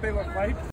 they look like.